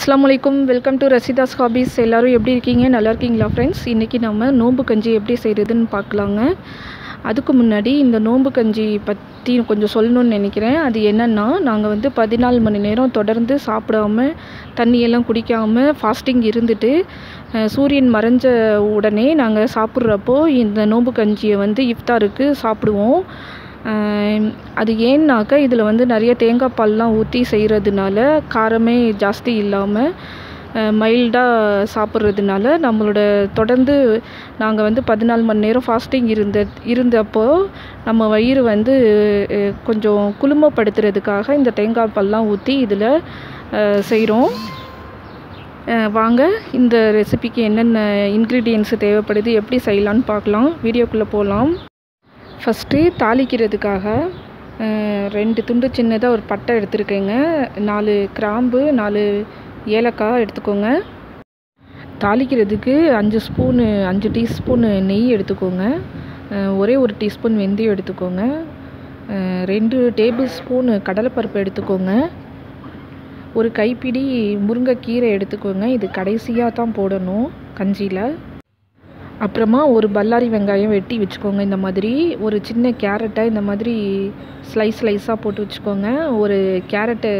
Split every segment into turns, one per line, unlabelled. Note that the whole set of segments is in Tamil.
அஸ்லாம் வலைக்கும் வெல்கம் டு ரசிதாஸ் ஹாபீஸ் எல்லோரும் எப்படி இருக்கீங்க நல்லா இருக்கீங்களா ஃப்ரெண்ட்ஸ் இன்றைக்கி நம்ம நோம்பு கஞ்சி எப்படி செய்கிறதுன்னு பார்க்கலாங்க அதுக்கு முன்னாடி இந்த நோம்பு கஞ்சி பற்றி கொஞ்சம் சொல்லணும்னு நினைக்கிறேன் அது என்னென்னா நாங்கள் வந்து பதினாலு மணி நேரம் தொடர்ந்து சாப்பிடாம தண்ணியெல்லாம் குடிக்காமல் ஃபாஸ்டிங் இருந்துட்டு சூரியன் மறைஞ்ச உடனே நாங்கள் சாப்பிட்றப்போ இந்த நோம்பு கஞ்சியை வந்து இஃப்தாருக்கு சாப்பிடுவோம் அது ஏன்னாக்கா இதில் வந்து நிறைய தேங்காய் பால்லாம் ஊற்றி செய்கிறதுனால காரமே ஜாஸ்தி இல்லாமல் மைல்டாக சாப்பிட்றதுனால நம்மளோட தொடர்ந்து நாங்கள் வந்து பதினாலு மணி நேரம் ஃபாஸ்டிங் இருந்த இருந்தப்போ நம்ம வயிறு வந்து கொஞ்சம் குளுமப்படுத்துறதுக்காக இந்த தேங்காய் பால்லாம் ஊற்றி இதில் செய்கிறோம் வாங்க இந்த ரெசிபிக்கு என்னென்ன இன்க்ரீடியன்ஸ் தேவைப்படுது எப்படி செய்யலான்னு பார்க்கலாம் வீடியோக்குள்ளே போகலாம் ஃபஸ்ட்டு தாளிக்கிறதுக்காக ரெண்டு துண்டு சின்னதாக ஒரு பட்டை எடுத்துருக்கேங்க நாலு கிராம்பு நாலு ஏலக்காய் எடுத்துக்கோங்க தாளிக்கிறதுக்கு அஞ்சு ஸ்பூனு அஞ்சு டீஸ்பூனு நெய் எடுத்துக்கோங்க ஒரே ஒரு டீஸ்பூன் வெந்தயம் எடுத்துக்கோங்க ரெண்டு டேபிள் ஸ்பூனு கடலைப்பருப்பு எடுத்துக்கோங்க ஒரு கைப்பிடி முருங்கைக்கீரை எடுத்துக்கோங்க இது கடைசியாக தான் போடணும் கஞ்சியில் அப்புறமா ஒரு பல்லாரி வெங்காயம் வெட்டி வச்சுக்கோங்க இந்த மாதிரி ஒரு சின்ன கேரட்டை இந்த மாதிரி ஸ்லைஸ் ஸ்லைஸாக போட்டு வச்சுக்கோங்க ஒரு கேரட்டு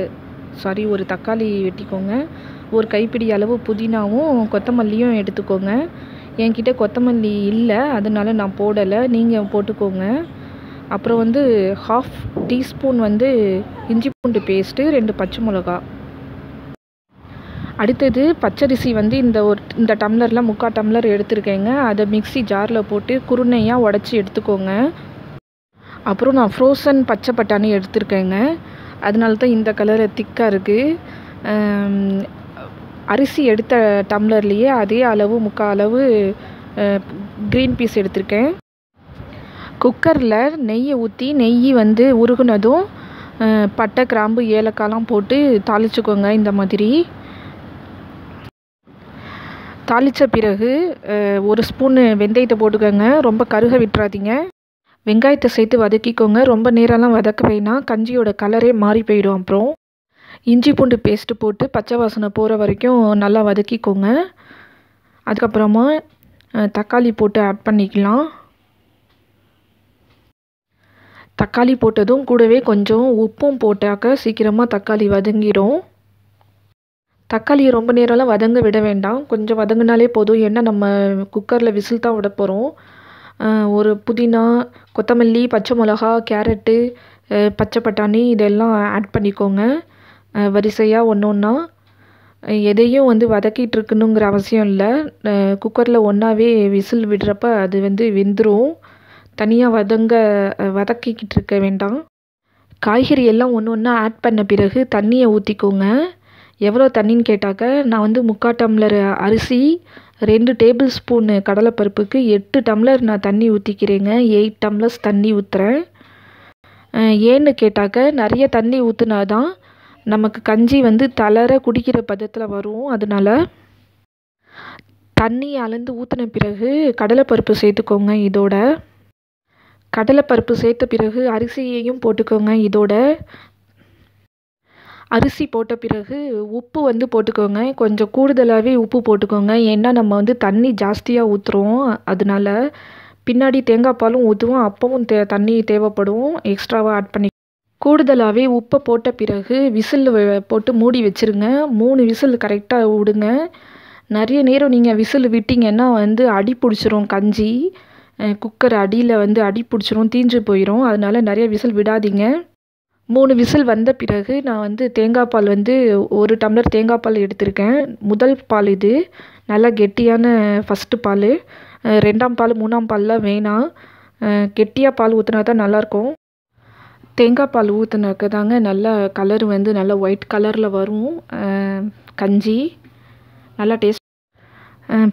சாரி ஒரு தக்காளி வெட்டிக்கோங்க ஒரு கைப்பிடி அளவு புதினாவும் கொத்தமல்லியும் எடுத்துக்கோங்க என்கிட்ட கொத்தமல்லி இல்லை அதனால நான் போடலை நீங்கள் போட்டுக்கோங்க அப்புறம் வந்து ஹாஃப் டீஸ்பூன் வந்து இஞ்சி பூண்டு பேஸ்ட்டு ரெண்டு பச்சை மிளகா அடுத்தது பச்சரிசி வந்து இந்த ஒரு இந்த டம்ளரில் முக்கா டம்ளர் எடுத்துருக்கேங்க அதை மிக்சி ஜாரில் போட்டு குருணையாக உடச்சி எடுத்துக்கோங்க அப்புறம் நான் ஃப்ரோசன் பச்சை பட்டாணி எடுத்திருக்கேங்க அதனால தான் இந்த கலர் திக்காக இருக்குது அரிசி எடுத்த டம்ளர்லேயே அதே அளவு முக்கால் அளவு க்ரீன் பீஸ் எடுத்திருக்கேன் குக்கரில் நெய்யை ஊற்றி நெய் வந்து உருகுனதும் பட்டை கிராம்பு ஏலக்காய்லாம் போட்டு தாளிச்சுக்கோங்க இந்த மாதிரி தாளித்த பிறகு ஒரு ஸ்பூன் வெந்தயத்தை போட்டுக்கோங்க ரொம்ப கருக விட்டுறாதீங்க வெங்காயத்தை சேர்த்து வதக்கிக்கோங்க ரொம்ப நேரம்லாம் வதக்க வேணா கஞ்சியோட கலரே மாறி போயிடும் அப்புறம் இஞ்சி பூண்டு பேஸ்ட்டு போட்டு பச்சை வாசனை போகிற வரைக்கும் நல்லா வதக்கிக்கோங்க அதுக்கப்புறமா தக்காளி போட்டு ஆட் பண்ணிக்கலாம் தக்காளி போட்டதும் கூடவே கொஞ்சம் உப்பும் போட்டாக்க சீக்கிரமாக தக்காளி வதங்கிடும் தக்காளியை ரொம்ப நேரம்லாம் வதங்க விட வேண்டாம் கொஞ்சம் வதங்கினாலே போதும் ஏன்னா நம்ம குக்கரில் விசில் தான் விட போகிறோம் ஒரு புதினா கொத்தமல்லி பச்சை மிளகா கேரட்டு பச்சை பட்டாணி இதெல்லாம் ஆட் பண்ணிக்கோங்க வரிசையாக ஒன்று ஒன்றா எதையும் வந்து வதக்கிட்டு இருக்கணுங்கிற அவசியம் இல்லை குக்கரில் ஒன்றாவே விசில் விடுறப்ப அது வந்து வெந்துடும் தனியாக வதங்க வதக்கிக்கிட்டு இருக்க வேண்டாம் காய்கறி எல்லாம் ஒன்று ஒன்றா ஆட் பண்ண பிறகு தண்ணியை ஊற்றிக்கோங்க எவ்வளோ தண்ணின்னு கேட்டாக்க நான் வந்து முக்கால் டம்ளர் அரிசி ரெண்டு டேபிள் ஸ்பூனு கடலைப்பருப்புக்கு எட்டு டம்ளர் நான் தண்ணி ஊற்றிக்கிறேங்க எயிட் டம்ளர்ஸ் தண்ணி ஊற்றுறேன் ஏன்னு கேட்டாக்க நிறைய தண்ணி ஊற்றுனா தான் நமக்கு கஞ்சி வந்து தளர குடிக்கிற பதத்தில் வரும் அதனால் தண்ணி அளந்து ஊற்றின பிறகு கடலைப்பருப்பு சேர்த்துக்கோங்க இதோட கடலைப்பருப்பு சேர்த்த பிறகு அரிசியையும் போட்டுக்கோங்க இதோட அரிசி போட்ட பிறகு உப்பு வந்து போட்டுக்கோங்க கொஞ்சம் கூடுதலாகவே உப்பு போட்டுக்கோங்க ஏன்னா நம்ம வந்து தண்ணி ஜாஸ்தியாக ஊற்றுறோம் அதனால பின்னாடி தேங்காய் பாலும் ஊற்றுவோம் அப்பவும் தே தண்ணி தேவைப்படும் எக்ஸ்ட்ராவாக ஆட் பண்ணி கூடுதலாகவே உப்பை போட்ட பிறகு விசில் போட்டு மூடி வச்சுருங்க மூணு விசில் கரெக்டாக விடுங்க நிறைய நேரம் நீங்கள் விசில் விட்டிங்கன்னா வந்து அடி பிடிச்சிரும் கஞ்சி குக்கர் அடியில் வந்து அடி பிடிச்சிரும் தீஞ்சு போயிடும் அதனால் நிறைய விசில் விடாதீங்க மூணு விசில் வந்த பிறகு நான் வந்து தேங்காய் பால் வந்து ஒரு டம்ளர் தேங்காய் பால் எடுத்திருக்கேன் முதல் பால் இது நல்லா கெட்டியான ஃபஸ்ட்டு பால் ரெண்டாம் பால் மூணாம் பால்லாம் வேணாம் கெட்டியாக பால் ஊற்றினா தான் நல்லாயிருக்கும் தேங்காய் பால் ஊற்றினாக்க தாங்க நல்லா கலர் வந்து நல்லா ஒயிட் கலரில் வரும் கஞ்சி நல்லா டேஸ்ட்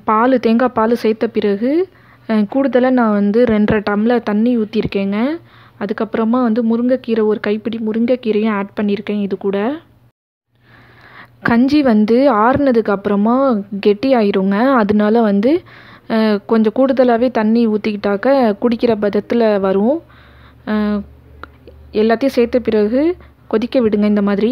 பால் தேங்காய் பால் சேர்த்த பிறகு கூடுதலாக நான் வந்து ரெண்டரை டம்ளர் தண்ணி ஊற்றிருக்கேங்க அதுக்கப்புறமா வந்து முருங்கைக்கீரை ஒரு கைப்பிடி முருங்கைக்கீரையும் ஆட் பண்ணியிருக்கேன் இது கூட கஞ்சி வந்து ஆறுனதுக்கு அப்புறமா கெட்டி ஆயிருங்க அதனால வந்து கொஞ்சம் கூடுதலாகவே தண்ணி ஊற்றிக்கிட்டாக்க குடிக்கிற பதத்தில் வரும் எல்லாத்தையும் சேர்த்த பிறகு கொதிக்க விடுங்க இந்த மாதிரி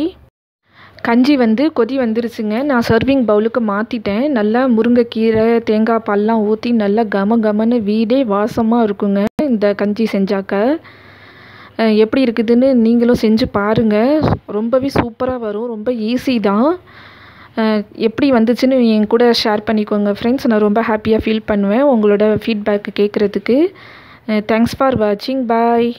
கஞ்சி வந்து கொதி வந்துருச்சுங்க நான் சர்விங் பவுலுக்கு மாற்றிட்டேன் நல்லா முருங்கைக்கீரை தேங்காய் பால்லாம் ஊற்றி நல்லா கம கமன்னு வீடே வாசமாக இருக்குங்க இந்த கஞ்சி செஞ்சாக்க எப்படி இருக்குதுன்னு நீங்களும் செஞ்சு பாருங்கள் ரொம்பவே சூப்பராக வரும் ரொம்ப ஈஸி தான் எப்படி வந்துச்சுன்னு என் கூட ஷேர் பண்ணிக்கோங்க ஃப்ரெண்ட்ஸ் நான் ரொம்ப ஹாப்பியாக ஃபீல் பண்ணுவேன் உங்களோட ஃபீட்பேக் கேட்குறதுக்கு தேங்க்ஸ் ஃபார் வாட்சிங் பாய்